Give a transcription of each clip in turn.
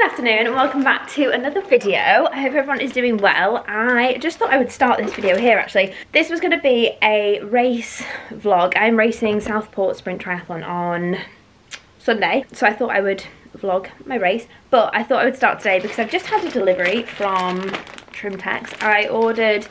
Good afternoon and welcome back to another video. I hope everyone is doing well. I just thought I would start this video here actually. This was going to be a race vlog. I'm racing Southport Sprint Triathlon on Sunday. So I thought I would vlog my race. But I thought I would start today because I've just had a delivery from Trimtex. I ordered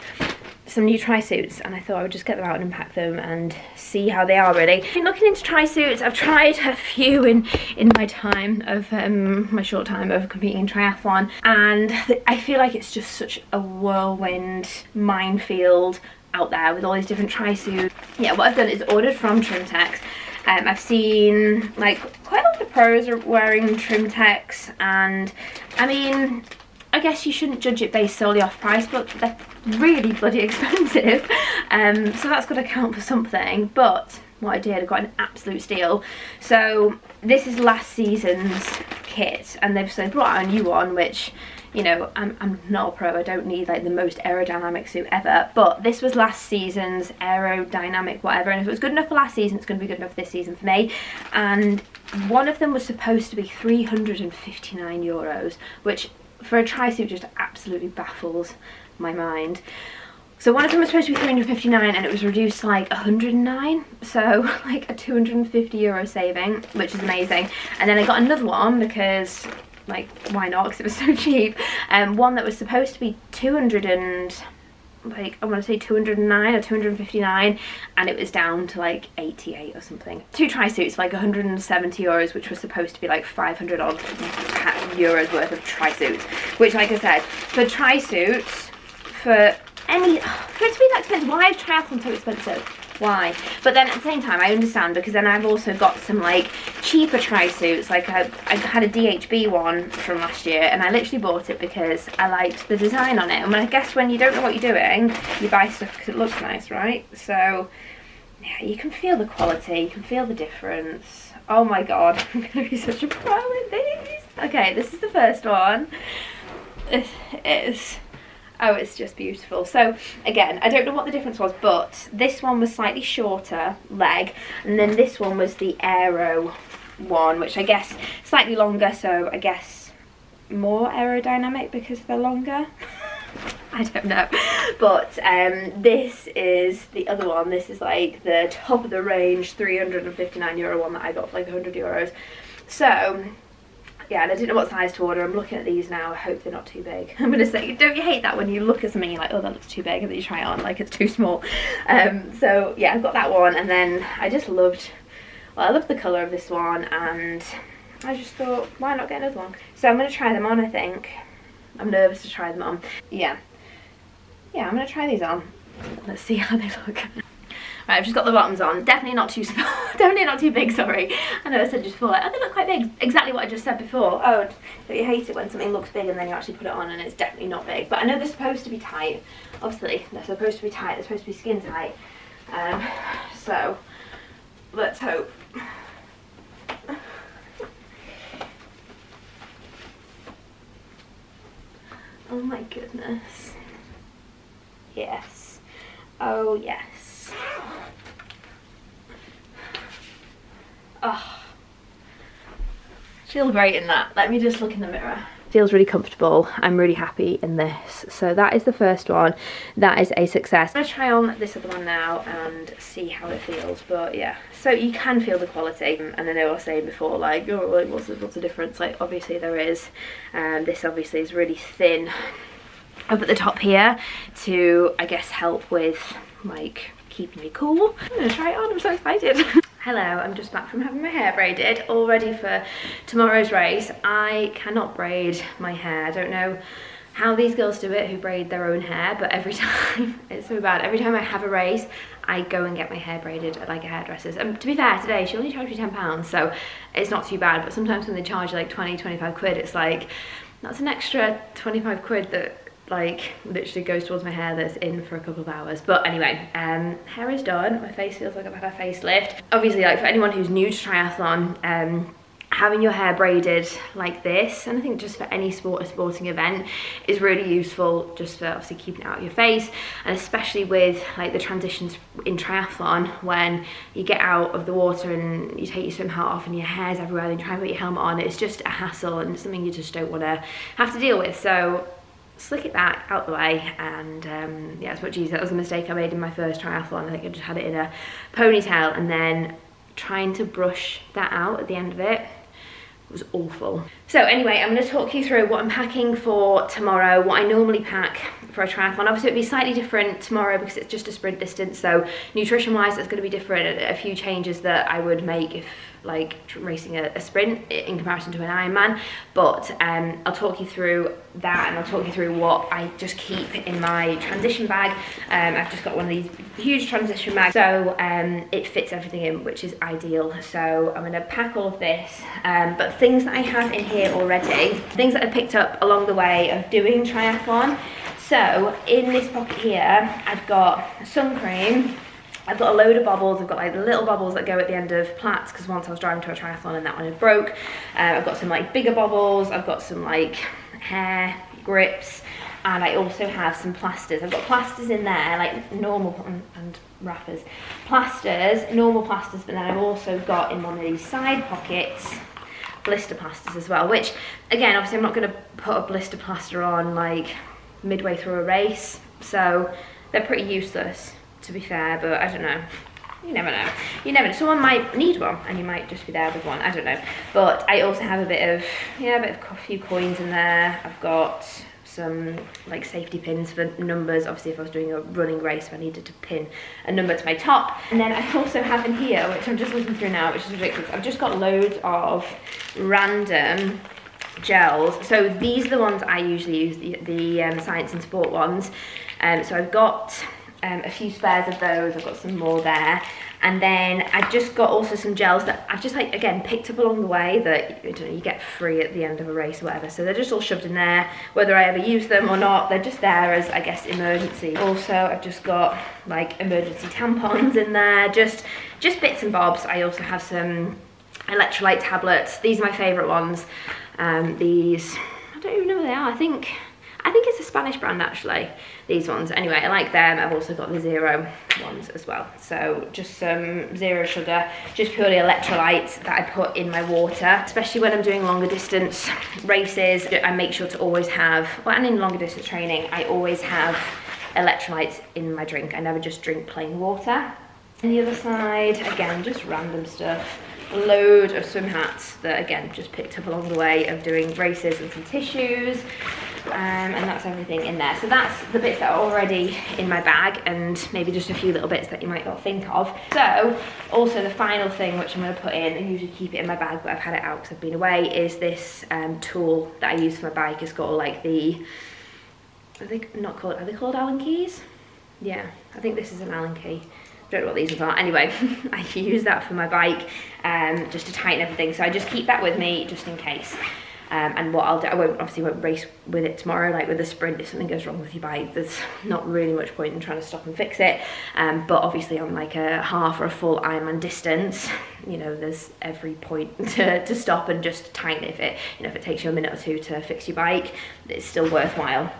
some new tri-suits and I thought I would just get them out and unpack them and see how they are really. I've been looking into tri-suits, I've tried a few in, in my time of, um, my short time of competing in triathlon and I feel like it's just such a whirlwind minefield out there with all these different tri-suits. Yeah, what I've done is ordered from Trimtex um, I've seen like quite a lot of the pros are wearing Trimtex and I mean I guess you shouldn't judge it based solely off price, but they're really bloody expensive. Um, so that's got to count for something. But what I did, I got an absolute steal. So this is last season's kit, and they've so brought out a new one, which you know, I'm, I'm not a pro, I don't need like the most aerodynamic suit ever, but this was last season's aerodynamic whatever, and if it was good enough for last season, it's going to be good enough for this season for me. And one of them was supposed to be 359 euros, which for a tri-suit just absolutely baffles my mind. So one of them was supposed to be 359 and it was reduced to like 109. So like a 250 euro saving, which is amazing. And then I got another one because like why not because it was so cheap. Um, one that was supposed to be 200 and like I want to say 209 or 259 and it was down to like 88 or something. Two tri-suits like 170 euros which was supposed to be like 500 odd euros worth of tri-suits which like I said for tri-suits for any for it to be that expensive why is triathlon so expensive? Why. But then at the same time I understand because then I've also got some like cheaper tri-suits. Like I, I had a DHB one from last year and I literally bought it because I liked the design on it. And when I guess when you don't know what you're doing you buy stuff because it looks nice right? So yeah you can feel the quality you can feel the difference. Oh my god I'm gonna be such a pro in these. Okay this is the first one. This is Oh, it's just beautiful. So again, I don't know what the difference was, but this one was slightly shorter leg, and then this one was the Aero one, which I guess slightly longer, so I guess more aerodynamic because they're longer. I don't know. But um, this is the other one. This is like the top of the range 359 euro one that I got for like 100 euros. So yeah, and I didn't know what size to order. I'm looking at these now. I hope they're not too big. I'm going to say, don't you hate that when you look at something you're like, oh, that looks too big, and then you try it on like it's too small. Um, so yeah, I've got that one, and then I just loved, well, I love the colour of this one, and I just thought, why not get another one? So I'm going to try them on, I think. I'm nervous to try them on. Yeah. Yeah, I'm going to try these on. Let's see how they look. Right, I've just got the bottoms on. Definitely not too small. Definitely not too big, sorry. I know I said just before, like, oh, they look quite big. Exactly what I just said before. Oh, you hate it when something looks big and then you actually put it on and it's definitely not big. But I know they're supposed to be tight. Obviously, they're supposed to be tight. They're supposed to be skin tight. Um, so, let's hope. Oh my goodness. Yes. Oh yes. Oh, feel great in that. Let me just look in the mirror. Feels really comfortable. I'm really happy in this. So that is the first one. That is a success. I'm gonna try on this other one now and see how it feels. But yeah, so you can feel the quality. And I know I was saying before, like, oh, like what's the, what's the difference? Like, obviously there is. Um, this obviously is really thin up at the top here to, I guess, help with like keeping me cool. I'm gonna try it on, I'm so excited. Hello, I'm just back from having my hair braided, all ready for tomorrow's race. I cannot braid my hair, I don't know how these girls do it who braid their own hair, but every time, it's so bad, every time I have a race, I go and get my hair braided at like a hairdresser's. And to be fair, today she only charged me £10, so it's not too bad, but sometimes when they charge like 20, 25 quid, it's like, that's an extra 25 quid that like literally goes towards my hair that's in for a couple of hours. But anyway um hair is done. My face feels like i've had a facelift. Obviously like for anyone who's new to triathlon um having your hair braided like this and I think just for any sport or sporting event is really useful just for obviously keeping it out of your face. And especially with like the transitions in triathlon when you get out of the water and you take your swim hat off and your hair's everywhere and you try and put your helmet on it's just a hassle and something you just don't want to have to deal with. So slick it back out the way and um, yeah it's much easier that was a mistake I made in my first triathlon I think I just had it in a ponytail and then trying to brush that out at the end of it was awful. So anyway, I'm going to talk you through what I'm packing for tomorrow, what I normally pack for a triathlon. Obviously, it'll be slightly different tomorrow because it's just a sprint distance. So nutrition-wise, it's going to be different. A few changes that I would make if like racing a, a, sprint in comparison to an Ironman but um, I'll talk you through that and I'll talk you through what I just keep in my transition bag. Um, I've just got one of these huge transition bags. So um, it fits everything in which is ideal. So I'm going to pack all of this. Um, but things that I have in here already things that I picked up along the way of doing triathlon. So in this pocket here I've got sun cream I've got a load of bubbles. I've got like the little bubbles that go at the end of plaits because once I was driving to a triathlon and that one had broke. Uh, I've got some like bigger bubbles. I've got some like hair grips and I also have some plasters. I've got plasters in there, like normal and, and wrappers. Plasters, normal plasters, but then I've also got in one of these side pockets blister plasters as well, which again, obviously I'm not gonna put a blister plaster on like midway through a race, so they're pretty useless to be fair, but I don't know. You never know. You never know. Someone might need one and you might just be there with one. I don't know. But I also have a bit of, yeah, a bit of a few coins in there. I've got some like safety pins for numbers. Obviously, if I was doing a running race, I needed to pin a number to my top. And then I also have in here, which I'm just looking through now, which is ridiculous. I've just got loads of random gels. So these are the ones I usually use, the, the um, Science in Sport ones. Um, so I've got um, a few spares of those. I've got some more there. And then I just got also some gels that I've just like, again, picked up along the way that you, know, you get free at the end of a race or whatever. So they're just all shoved in there, whether I ever use them or not. They're just there as, I guess, emergency. Also, I've just got like emergency tampons in there, just, just bits and bobs. I also have some electrolyte tablets. These are my favorite ones. Um, these, I don't even know where they are. I think I think it's a Spanish brand actually, these ones. Anyway, I like them. I've also got the zero ones as well. So just some zero sugar, just purely electrolytes that I put in my water, especially when I'm doing longer distance races. I make sure to always have, well, and in longer distance training, I always have electrolytes in my drink. I never just drink plain water. And the other side, again, just random stuff a load of swim hats that again just picked up along the way of doing races and some tissues um, and that's everything in there so that's the bits that are already in my bag and maybe just a few little bits that you might not think of so also the final thing which I'm going to put in and usually keep it in my bag but I've had it out because I've been away is this um, tool that I use for my bike it's got all like the I think not called are they called Allen keys yeah I think this is an Allen key I don't know what these are. Anyway, I use that for my bike um, just to tighten everything. So I just keep that with me just in case. Um, and what I'll do, I won't obviously won't race with it tomorrow, like with a sprint, if something goes wrong with your bike, there's not really much point in trying to stop and fix it. Um, but obviously on like a half or a full Ironman distance, you know, there's every point to, to stop and just tighten it. If it, you know, if it takes you a minute or two to fix your bike, it's still worthwhile.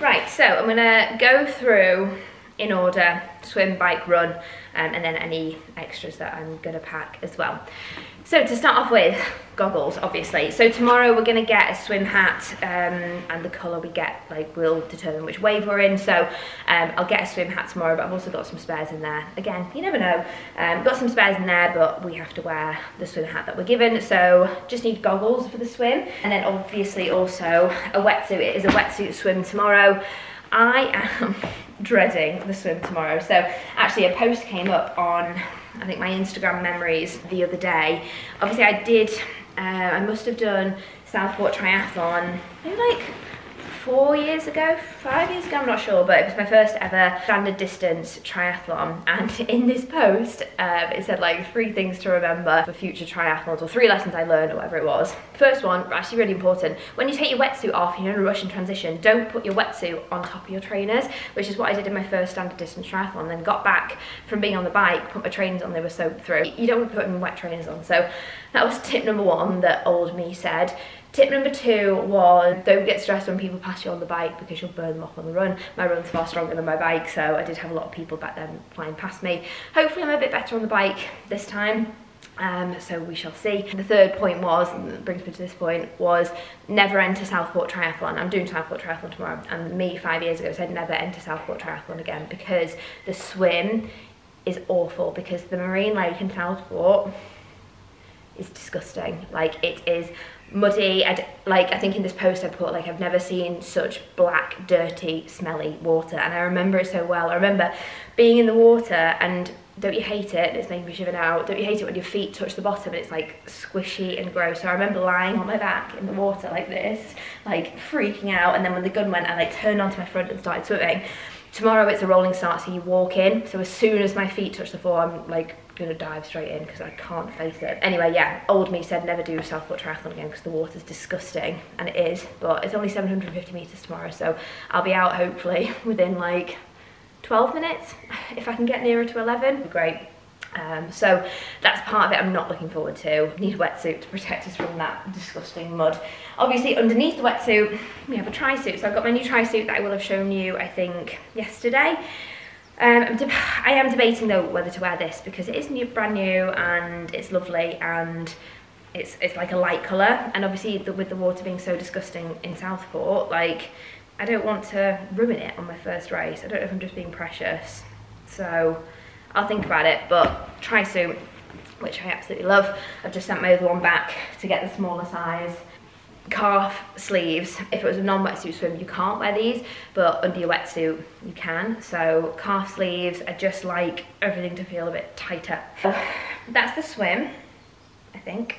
Right, so I'm gonna go through in order, swim, bike, run, um, and then any extras that I'm gonna pack as well. So to start off with, goggles, obviously. So tomorrow we're gonna get a swim hat, um, and the color we get like will determine which wave we're in. So um, I'll get a swim hat tomorrow, but I've also got some spares in there. Again, you never know. Um, got some spares in there, but we have to wear the swim hat that we're given. So just need goggles for the swim. And then obviously also a wetsuit. It is a wetsuit swim tomorrow. I am dreading the swim tomorrow. So actually a post came up on, I think my Instagram memories the other day. Obviously I did, uh, I must have done Southport Triathlon maybe like four years ago, five years ago, I'm not sure, but it was my first ever standard distance triathlon. And in this post, um, it said like three things to remember for future triathlons or three lessons I learned or whatever it was. First one, actually really important, when you take your wetsuit off you're in a rush transition, don't put your wetsuit on top of your trainers, which is what I did in my first standard distance triathlon. Then got back from being on the bike, put my trainers on, they were soaked through. You don't want to put wet trainers on. So that was tip number one that old me said. Tip number two was don't get stressed when people pass you on the bike because you'll burn them off on the run. My run's far stronger than my bike, so I did have a lot of people back then flying past me. Hopefully I'm a bit better on the bike this time. Um, so we shall see. The third point was, and brings me to this point, was never enter Southport Triathlon. I'm doing Southport Triathlon tomorrow, and me five years ago said never enter Southport Triathlon again because the swim is awful because the marine lake in Southport is disgusting. Like it is muddy. I'd, like I think in this post I put like I've never seen such black, dirty, smelly water, and I remember it so well. I remember being in the water and don't you hate it? It's making me shiver now. Don't you hate it when your feet touch the bottom and it's like squishy and gross? So I remember lying on my back in the water like this, like freaking out. And then when the gun went, I like turned onto my front and started swimming. Tomorrow it's a rolling start, so you walk in. So as soon as my feet touch the floor, I'm like gonna dive straight in because I can't face it. Anyway, yeah, old me said never do Southport Triathlon again because the water's disgusting, and it is, but it's only 750 metres tomorrow, so I'll be out hopefully within like 12 minutes. If I can get nearer to 11, great. Um, so that's part of it I'm not looking forward to. Need a wetsuit to protect us from that disgusting mud. Obviously underneath the wetsuit we have a tri-suit. So I've got my new tri-suit that I will have shown you I think yesterday. Um, I am debating though whether to wear this because it is new, brand new and it's lovely and it's, it's like a light colour and obviously the, with the water being so disgusting in Southport like I don't want to ruin it on my first race. I don't know if I'm just being precious. So I'll think about it, but tri-suit, which I absolutely love. I've just sent my other one back to get the smaller size. Calf sleeves, if it was a non-wetsuit swim, you can't wear these, but under your wetsuit, you can. So calf sleeves, I just like everything to feel a bit tighter. That's the swim, I think.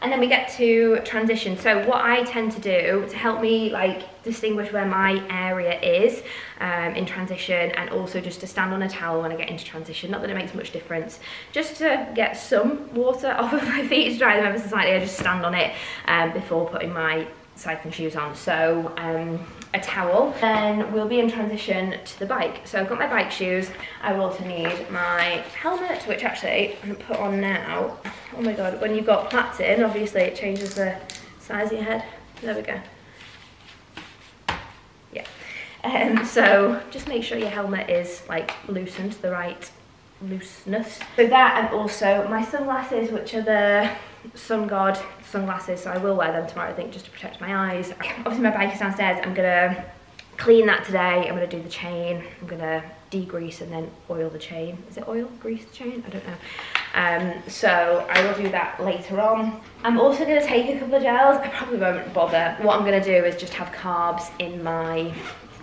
And then we get to transition. So what I tend to do to help me like distinguish where my area is um, in transition and also just to stand on a towel when I get into transition. Not that it makes much difference. Just to get some water off of my feet to dry them ever so slightly, I just stand on it um, before putting my cycling shoes on. So um, a towel. Then we'll be in transition to the bike. So I've got my bike shoes. I will also need my helmet, which actually I'm gonna put on now. Oh my God, when you've got plaits in, obviously it changes the size of your head. There we go. Yeah. Um, so just make sure your helmet is like loosened to the right looseness. So that and also my sunglasses, which are the SunGod sunglasses, so I will wear them tomorrow, I think, just to protect my eyes. Obviously my bike is downstairs, I'm gonna clean that today, I'm gonna do the chain, I'm gonna degrease and then oil the chain. Is it oil? Grease the chain? I don't know. Um, so I will do that later on. I'm also going to take a couple of gels. I probably won't bother. What I'm going to do is just have carbs in my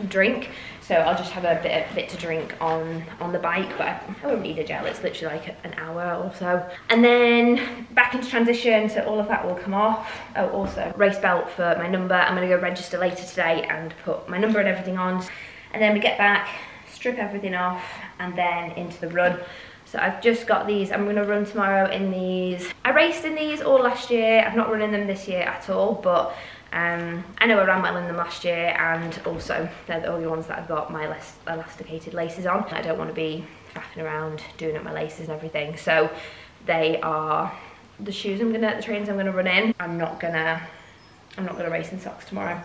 drink. So I'll just have a bit, a bit to drink on, on the bike, but I, I won't need a gel. It's literally like an hour or so. And then back into transition, so all of that will come off. Oh, also race belt for my number. I'm gonna go register later today and put my number and everything on. And then we get back, strip everything off, and then into the run. So I've just got these, I'm gonna run tomorrow in these. I raced in these all last year. I've not run in them this year at all, but um, I know I ran well in them last year and also they're the only ones that I've got my elasticated laces on. I don't want to be faffing around doing up my laces and everything. So they are the shoes I'm gonna, the trains I'm gonna run in. I'm not gonna, I'm not gonna race in socks tomorrow.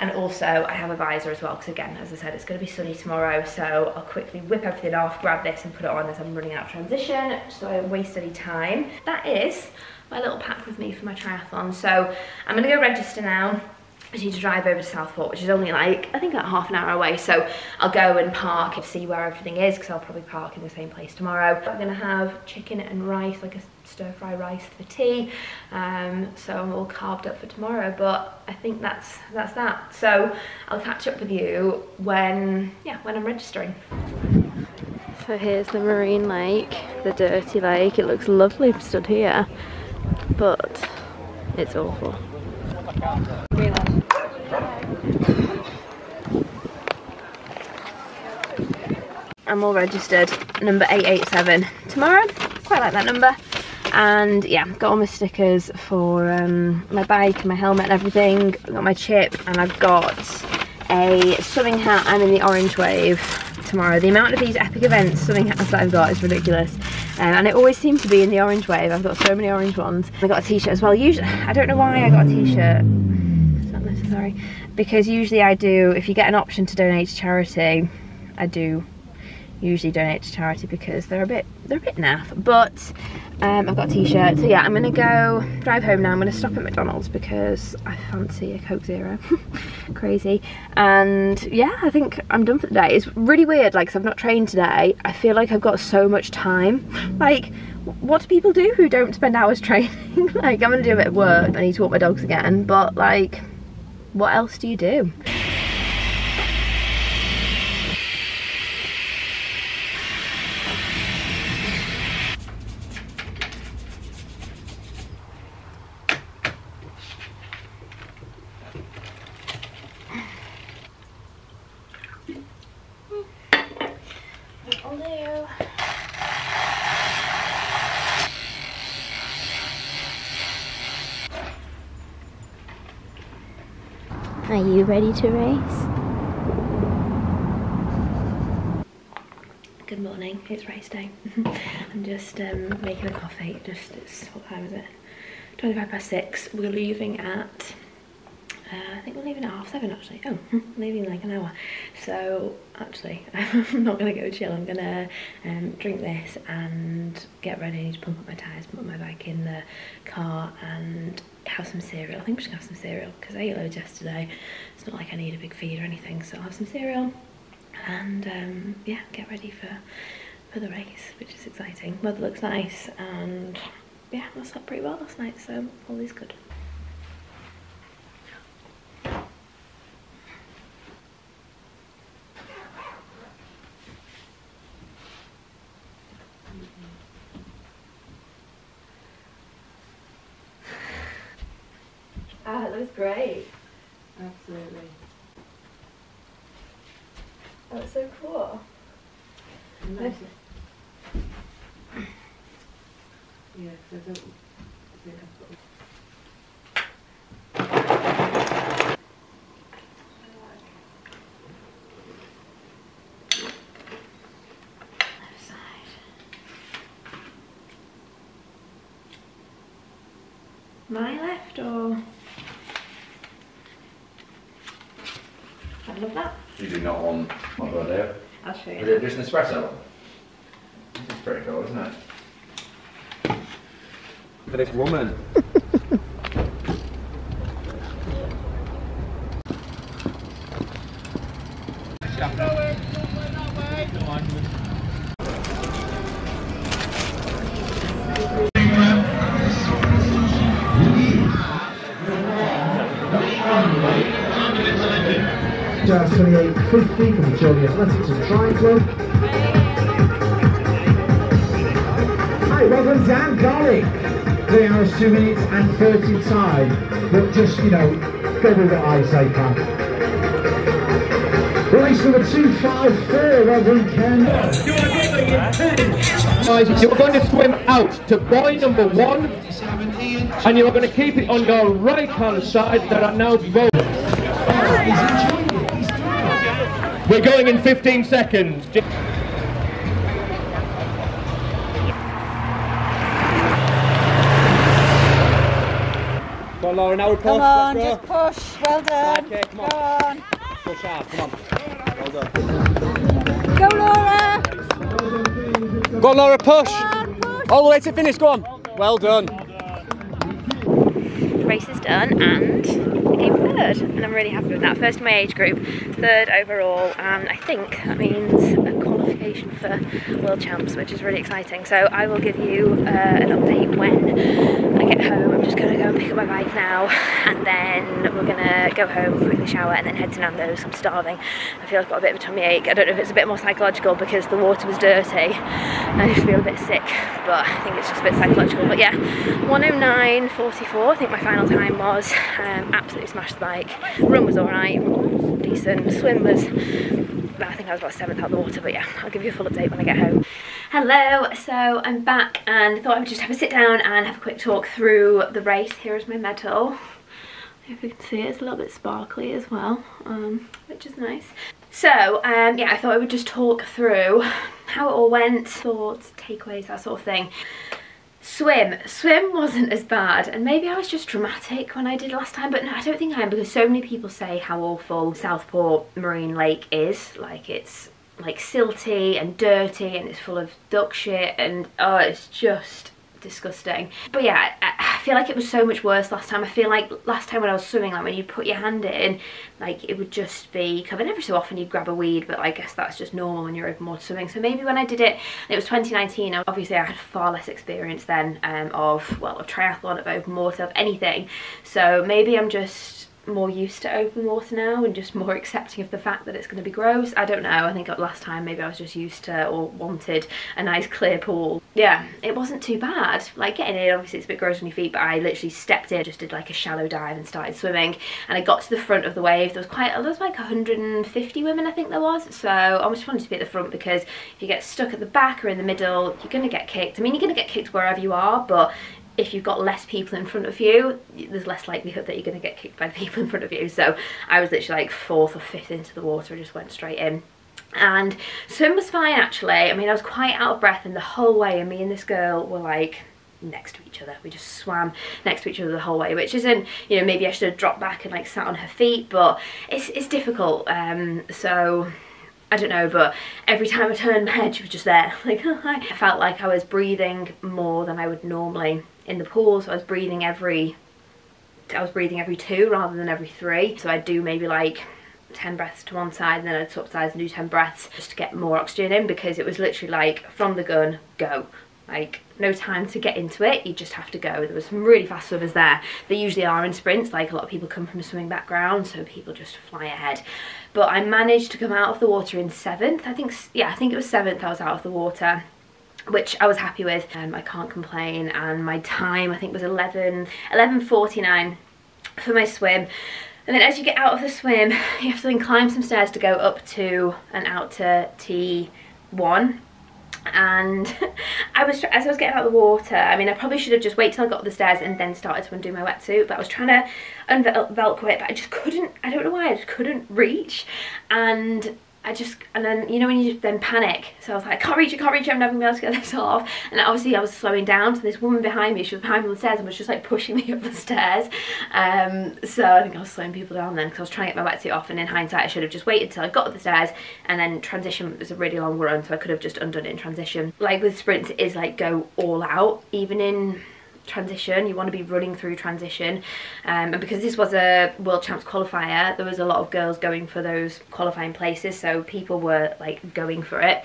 And also I have a visor as well because again, as I said, it's gonna be sunny tomorrow. So I'll quickly whip everything off, grab this and put it on as I'm running out of transition so I don't waste any time. That is my little pack with me for my triathlon. So I'm gonna go register now. I need to drive over to Southport, which is only like, I think like half an hour away. So I'll go and park and see where everything is because I'll probably park in the same place tomorrow. I'm gonna have chicken and rice, like a stir fry rice for tea. Um, so I'm all carbed up for tomorrow, but I think that's, that's that. So I'll catch up with you when, yeah, when I'm registering. So here's the marine lake, the dirty lake. It looks lovely stood here but it's awful. I'm all registered, number 887 tomorrow, quite like that number. And yeah, got all my stickers for um, my bike, and my helmet and everything. I've got my chip and I've got a swimming hat. I'm in the orange wave tomorrow. The amount of these epic events swimming hats that I've got is ridiculous. Um, and it always seems to be in the orange wave. I've got so many orange ones. I got a t-shirt as well. Usually, I don't know why I got a t-shirt. It's not necessary. Because usually I do, if you get an option to donate to charity, I do usually donate to charity because they're a bit they're a bit naff but um, I've got a t-shirt. So yeah I'm gonna go drive home now. I'm gonna stop at McDonald's because I fancy a Coke Zero. Crazy. And yeah I think I'm done for the day. It's really weird like I've not trained today. I feel like I've got so much time. Like what do people do who don't spend hours training? Like I'm gonna do a bit of work. I need to walk my dogs again. But like what else do you do Are you ready to race? Good morning, it's race day. I'm just um, making a coffee, just, it's, what time is it? 25 past 6. We're leaving at uh, I think we're leaving at half seven actually. Oh, leaving like an hour. So actually, I'm not gonna go chill. I'm gonna um, drink this and get ready. I need to pump up my tyres, put my bike in the car and have some cereal. I think we should have some cereal because I ate loads yesterday. It's not like I need a big feed or anything, so I'll have some cereal and um, yeah, get ready for for the race, which is exciting. Weather looks nice and yeah, I slept pretty well last night, so all is good. Ah, it looks great. Absolutely. That's so cool. Nice. Yeah, because I don't think I've got. Left side. My left or? I love that. You do not want my birthday. I'll show Is you. it just an espresso? This is pretty cool, isn't it? For this woman. The Jolly Athletics and Triathlon. Hi, well done Dan, golly. Three hours, two minutes and 30 time. But just, you know, go with what I say, Pat. Race number 254, well done Ken. Guys, you're going to swim out to buoy number one, and you're going to keep it on your right hand side. There are now both. We're going in 15 seconds. Come on, Laura, now we push. Come on, just push. Well done. Okay, come on. Go on. Push hard, come on. Well done. Go, Laura. Go on, Laura, push. Come on, push. All the way to finish, go on. Well done. The race is done and I came third and I'm really happy with that. First in my age group, third overall and I think that means a qualification for World Champs which is really exciting. So I will give you uh, an update when get home. I'm just to go and pick up my bike now and then we're to go home, quickly shower and then head to Nando's. I'm starving. I feel I've got a bit of a tummy ache. I don't know if it's a bit more psychological because the water was dirty. I just feel a bit sick but I think it's just a bit psychological. But yeah, 109.44 I think my final time was. Um, absolutely smashed the bike. Run was alright, decent. Swim was I think I was about seventh out of the water, but yeah, I'll give you a full update when I get home. Hello, so I'm back and thought I would just have a sit down and have a quick talk through the race. Here is my medal. If you can see it, it's a little bit sparkly as well, um, which is nice. So, um, yeah, I thought I would just talk through how it all went, thoughts, takeaways, that sort of thing. Swim. Swim wasn't as bad and maybe I was just dramatic when I did last time but no I don't think I am because so many people say how awful Southport Marine Lake is like it's like silty and dirty and it's full of duck shit and oh it's just disgusting. But yeah I, I feel like it was so much worse last time. I feel like last time when I was swimming like when you put your hand in like it would just be covered. Every so often you'd grab a weed but I guess that's just normal when you're open water swimming. So maybe when I did it it was 2019 obviously I had far less experience then um, of well of triathlon of open water of anything. So maybe I'm just more used to open water now and just more accepting of the fact that it's going to be gross. I don't know, I think last time maybe I was just used to or wanted a nice clear pool. Yeah, it wasn't too bad. Like getting in, obviously it's a bit gross on your feet, but I literally stepped in, just did like a shallow dive and started swimming and I got to the front of the wave. There was quite, there was like 150 women I think there was, so I just wanted to be at the front because if you get stuck at the back or in the middle, you're going to get kicked. I mean, you're going to get kicked wherever you are, but if you've got less people in front of you, there's less likelihood that you're going to get kicked by the people in front of you. So I was literally like fourth or fifth into the water, I just went straight in. And swim was fine actually. I mean, I was quite out of breath and the whole way and me and this girl were like next to each other. We just swam next to each other the whole way, which isn't, you know, maybe I should have dropped back and like sat on her feet, but it's, it's difficult. Um, so I don't know, but every time I turned my head, she was just there. Like, I felt like I was breathing more than I would normally in the pool. So I was breathing every, I was breathing every two rather than every three. So I'd do maybe like 10 breaths to one side and then I'd swap sides and do 10 breaths just to get more oxygen in because it was literally like from the gun, go. Like no time to get into it, you just have to go. There was some really fast swimmers there. They usually are in sprints, like a lot of people come from a swimming background, so people just fly ahead but I managed to come out of the water in seventh. I think, yeah, I think it was seventh I was out of the water which I was happy with. Um, I can't complain and my time I think was 11, 11.49 for my swim. And then as you get out of the swim, you have to then climb some stairs to go up to and out to T1 and I was as I was getting out of the water I mean I probably should have just waited till I got up the stairs and then started to undo my wetsuit but I was trying to unvelcro it but I just couldn't I don't know why I just couldn't reach and I just, and then, you know, when you then panic. So I was like, I can't reach it, can't reach it, I'm never going to be able to get this off. And obviously I was slowing down. So this woman behind me, she was behind me on the stairs and was just like pushing me up the stairs. Um, so I think I was slowing people down then because I was trying to get my wetsuit off. And in hindsight, I should have just waited till I got up the stairs and then transition was a really long run. So I could have just undone it in transition. Like with sprints, it is like go all out, even in transition you want to be running through transition. Um, and because this was a world champs qualifier there was a lot of girls going for those qualifying places so people were like going for it.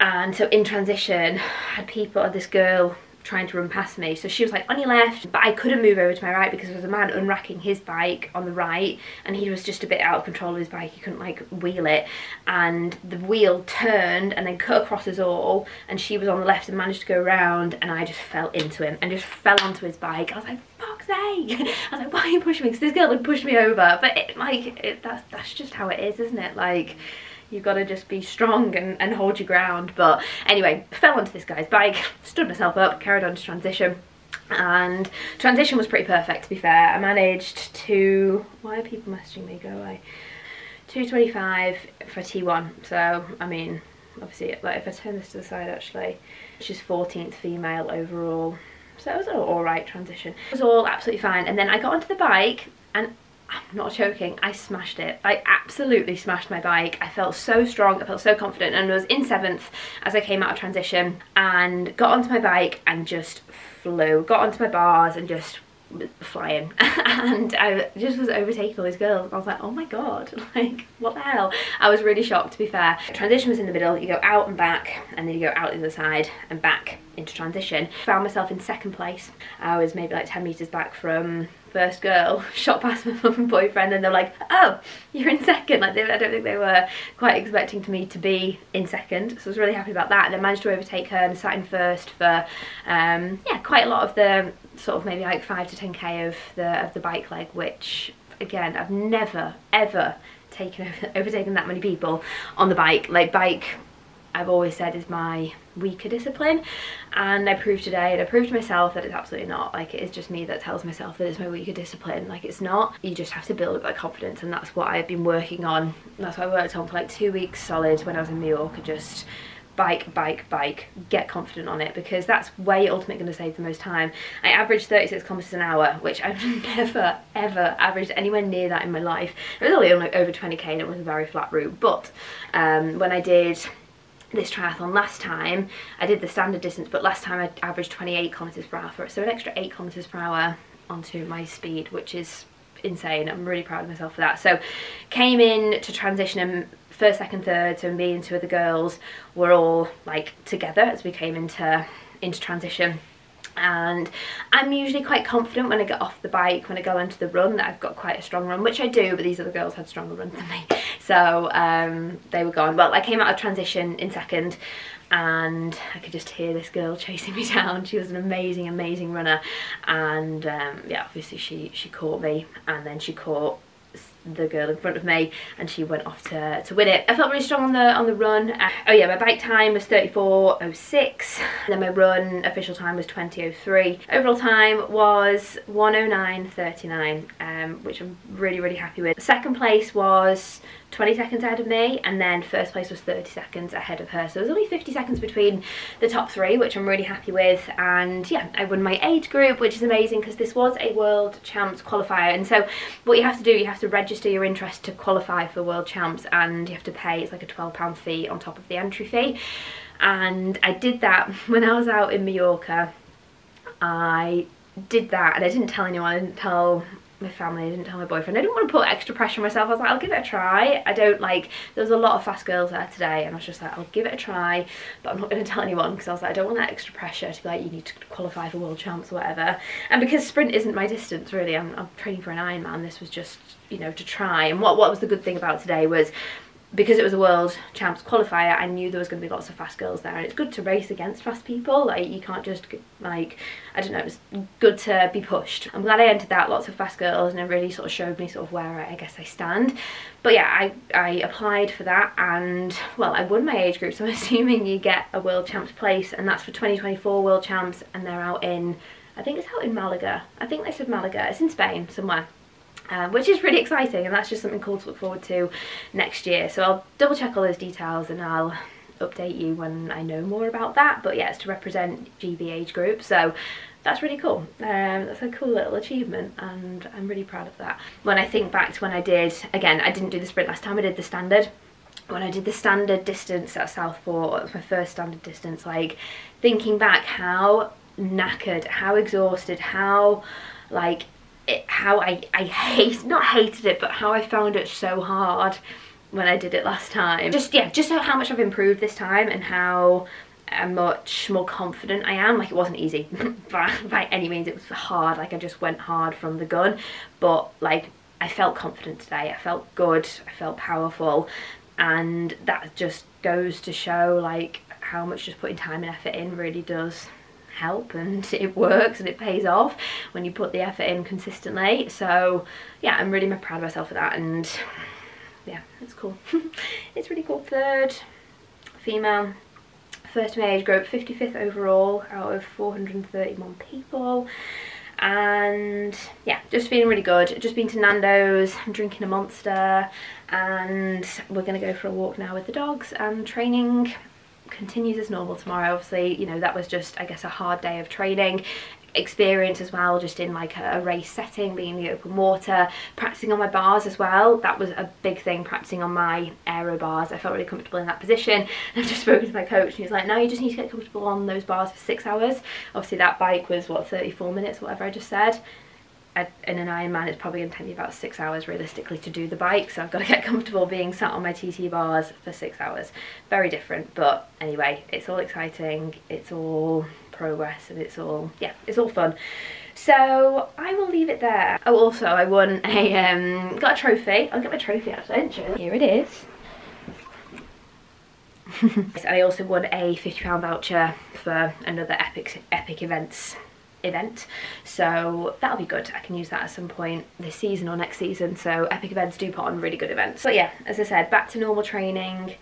And so in transition I had people this girl trying to run past me. So she was like on your left, but I couldn't move over to my right because there was a man unracking his bike on the right and he was just a bit out of control of his bike. He couldn't like wheel it and the wheel turned and then cut across us all and she was on the left and managed to go around and I just fell into him and just fell onto his bike. I was like, fuck's sake. I was like, why are you pushing me? Because this girl had pushed me over. But it, like, it, that's, that's just how it is, isn't it? Like, you've got to just be strong and, and hold your ground. But anyway fell onto this guy's bike stood myself up carried on to transition. And transition was pretty perfect to be fair. I managed to why are people messaging me? Go away. 225 for T1 so I mean obviously like if I turn this to the side actually she's 14th female overall. So it was an alright transition. It was all absolutely fine. And then I got onto the bike and I'm not joking, I smashed it. I absolutely smashed my bike. I felt so strong, I felt so confident and I was in seventh as I came out of transition and got onto my bike and just flew. Got onto my bars and just flying. And I just was overtaking all these girls. I was like oh my god like what the hell? I was really shocked to be fair. Transition was in the middle. You go out and back and then you go out the other side and back into transition. Found myself in second place. I was maybe like 10 meters back from first girl shot past my mum and boyfriend and they're like oh you're in second like they, I don't think they were quite expecting to me to be in second so I was really happy about that and I managed to overtake her and sat in first for um, yeah quite a lot of the sort of maybe like 5 to 10k of the of the bike leg which again I've never ever taken over, overtaken that many people on the bike. Like bike I've always said is my weaker discipline. And I proved today and I proved to myself that it's absolutely not. Like it is just me that tells myself that it's my weaker discipline. Like it's not. You just have to build up that confidence and that's what I've been working on. That's what I worked on for like two weeks solid when I was in Mallorca just bike bike bike get confident on it because that's where you're ultimately going to save the most time. I averaged 36 kilometers an hour which I've never ever averaged anywhere near that in my life. It was only on like over 20k and it was a very flat route but um, when I did this triathlon last time I did the standard distance but last time I averaged 28 kilometers per hour so an extra 8 kilometers per hour onto my speed which is insane. I'm really proud of myself for that. So came in to transition and first second third so me and two other girls were all like together as we came into into transition and I'm usually quite confident when I get off the bike when I go into the run that I've got quite a strong run which I do but these other girls had stronger runs than me. So um, they were gone. Well I came out of transition in second and I could just hear this girl chasing me down. She was an amazing amazing runner and um, yeah obviously she she caught me and then she caught the girl in front of me and she went off to, to win it. I felt really strong on the on the run. Uh, oh yeah, my bike time was 34.06 then my run official time was 20.03. Overall time was 109.39 um, which I'm really really happy with. Second place was 20 seconds ahead of me and then first place was 30 seconds ahead of her. So there's only 50 seconds between the top three which I'm really happy with. And yeah I won my age group which is amazing because this was a world champs qualifier. And so what you have to do you have to register your interest to qualify for world champs and you have to pay it's like a 12 pound fee on top of the entry fee. And I did that when I was out in Mallorca. I did that and I didn't tell anyone I didn't tell my family, I didn't tell my boyfriend. I didn't want to put extra pressure on myself. I was like, I'll give it a try. I don't like, there was a lot of fast girls there today and I was just like, I'll give it a try, but I'm not going to tell anyone because I was like, I don't want that extra pressure to be like, you need to qualify for world champs or whatever. And because sprint isn't my distance really, I'm, I'm training for an Ironman. This was just, you know, to try. And what, what was the good thing about today was because it was a world champs qualifier I knew there was going to be lots of fast girls there and it's good to race against fast people like you can't just like I don't know it's good to be pushed. I'm glad I entered that lots of fast girls and it really sort of showed me sort of where I, I guess I stand. But yeah I, I applied for that and well I won my age group so I'm assuming you get a world champs place and that's for 2024 world champs and they're out in I think it's out in Malaga. I think they said Malaga. It's in Spain somewhere um, which is really exciting and that's just something cool to look forward to next year. So I'll double check all those details and I'll update you when I know more about that. But yeah, it's to represent GB age group. So that's really cool. Um, that's a cool little achievement and I'm really proud of that. When I think back to when I did, again, I didn't do the sprint last time, I did the standard. When I did the standard distance at Southport, it was my first standard distance, like thinking back how knackered, how exhausted, how like it, how I, I hate, not hated it, but how I found it so hard when I did it last time. Just, yeah, just how much I've improved this time and how uh, much more confident I am. Like it wasn't easy by, by any means, it was hard. Like I just went hard from the gun, but like I felt confident today. I felt good, I felt powerful and that just goes to show like how much just putting time and effort in really does help and it works and it pays off when you put the effort in consistently. So yeah I'm really proud of myself for that and yeah it's cool. It's really cool. Third female first in age group 55th overall out of 431 people. And yeah just feeling really good. Just been to Nando's I'm drinking a monster and we're gonna go for a walk now with the dogs and training continues as normal tomorrow. Obviously you know that was just I guess a hard day of training. Experience as well just in like a, race setting being in the open water practicing on my bars as well. That was a big thing practicing on my aero bars. I felt really comfortable in that position. I've just spoken to my coach and he was like no you just need to get comfortable on those bars for six hours. Obviously that bike was what 34 minutes whatever I just said in an Ironman it's probably going to take me about six hours realistically to do the bike so I've got to get comfortable being sat on my TT bars for six hours. Very different but anyway it's all exciting it's all progress and it's all yeah it's all fun. So I will leave it there. Oh also I won a um got a trophy. I'll get my trophy out actually here it is. And I also won a £50 voucher for another epic epic events event. So that'll be good. I can use that at some point this season or next season. So Epic Events do put on really good events. But yeah as I said back to normal training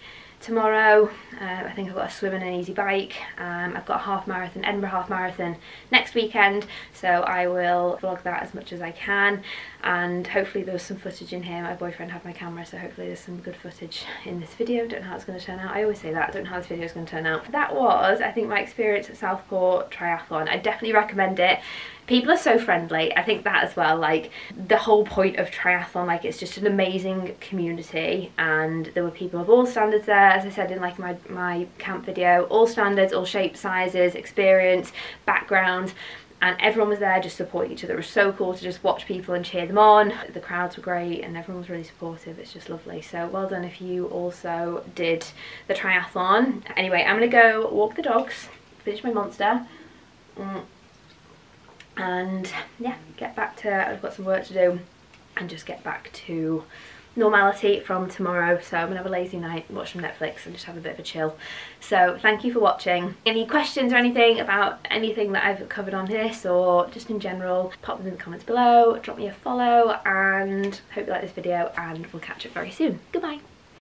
tomorrow. Uh, I think I've got a swim and an easy bike. Um, I've got a half marathon, Edinburgh half marathon next weekend, so I will vlog that as much as I can. And hopefully there was some footage in here. My boyfriend had my camera, so hopefully there's some good footage in this video. Don't know how it's going to turn out. I always say that. I don't know how this video is going to turn out. That was, I think, my experience at Southport Triathlon. I definitely recommend it people are so friendly i think that as well like the whole point of triathlon like it's just an amazing community and there were people of all standards there as i said in like my my camp video all standards all shapes sizes experience backgrounds and everyone was there just supporting each other. It was so cool to just watch people and cheer them on. The crowds were great and everyone was really supportive. It's just lovely. So well done if you also did the triathlon. Anyway, I'm gonna go walk the dogs, finish my monster. Mm and yeah get back to I've got some work to do and just get back to normality from tomorrow. So I'm gonna have a lazy night watch some Netflix and just have a bit of a chill. So thank you for watching. Any questions or anything about anything that I've covered on this or just in general pop them in the comments below drop me a follow and hope you like this video and we'll catch up very soon. Goodbye